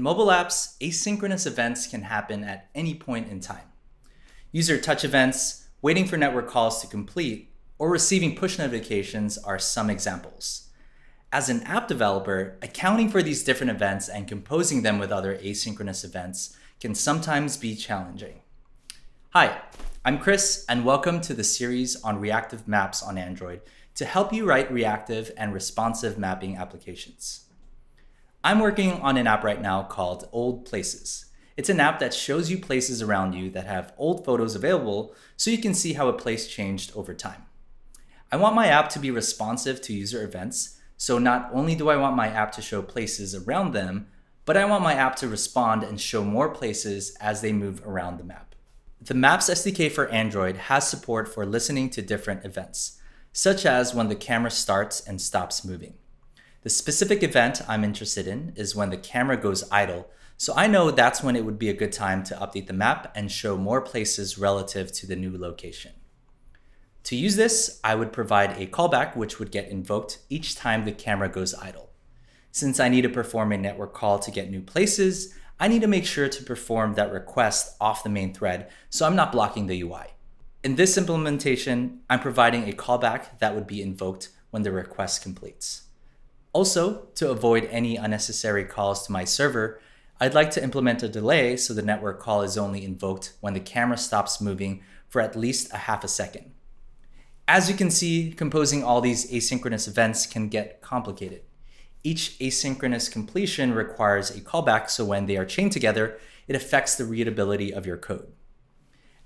In mobile apps, asynchronous events can happen at any point in time. User touch events, waiting for network calls to complete, or receiving push notifications are some examples. As an app developer, accounting for these different events and composing them with other asynchronous events can sometimes be challenging. Hi, I'm Chris, and welcome to the series on reactive maps on Android to help you write reactive and responsive mapping applications. I'm working on an app right now called Old Places. It's an app that shows you places around you that have old photos available so you can see how a place changed over time. I want my app to be responsive to user events, so not only do I want my app to show places around them, but I want my app to respond and show more places as they move around the map. The Maps SDK for Android has support for listening to different events, such as when the camera starts and stops moving. The specific event I'm interested in is when the camera goes idle, so I know that's when it would be a good time to update the map and show more places relative to the new location. To use this, I would provide a callback which would get invoked each time the camera goes idle. Since I need to perform a network call to get new places, I need to make sure to perform that request off the main thread so I'm not blocking the UI. In this implementation, I'm providing a callback that would be invoked when the request completes. Also, to avoid any unnecessary calls to my server, I'd like to implement a delay so the network call is only invoked when the camera stops moving for at least a half a second. As you can see, composing all these asynchronous events can get complicated. Each asynchronous completion requires a callback, so when they are chained together, it affects the readability of your code.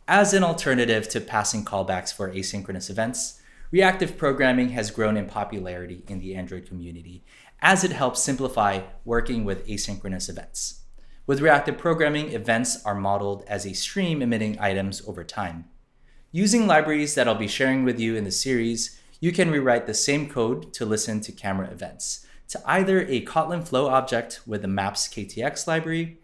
As an alternative to passing callbacks for asynchronous events, Reactive programming has grown in popularity in the Android community as it helps simplify working with asynchronous events. With reactive programming, events are modeled as a stream emitting items over time. Using libraries that I'll be sharing with you in the series, you can rewrite the same code to listen to camera events, to either a Kotlin Flow object with the maps KTX library,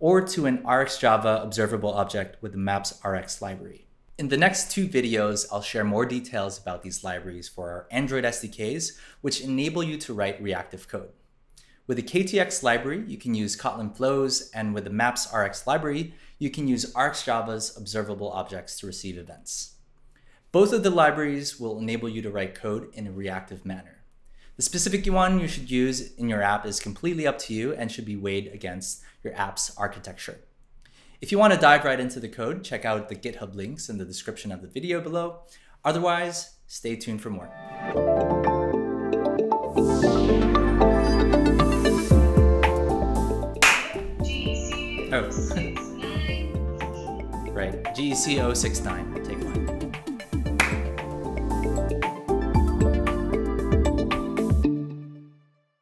or to an RxJava observable object with the maps Rx library. In the next two videos, I'll share more details about these libraries for our Android SDKs, which enable you to write reactive code. With the KTX library, you can use Kotlin flows, and with the Maps Rx library, you can use RxJava's observable objects to receive events. Both of the libraries will enable you to write code in a reactive manner. The specific one you should use in your app is completely up to you and should be weighed against your app's architecture. If you want to dive right into the code, check out the GitHub links in the description of the video below. Otherwise, stay tuned for more. Oh. right, GEC 069. Take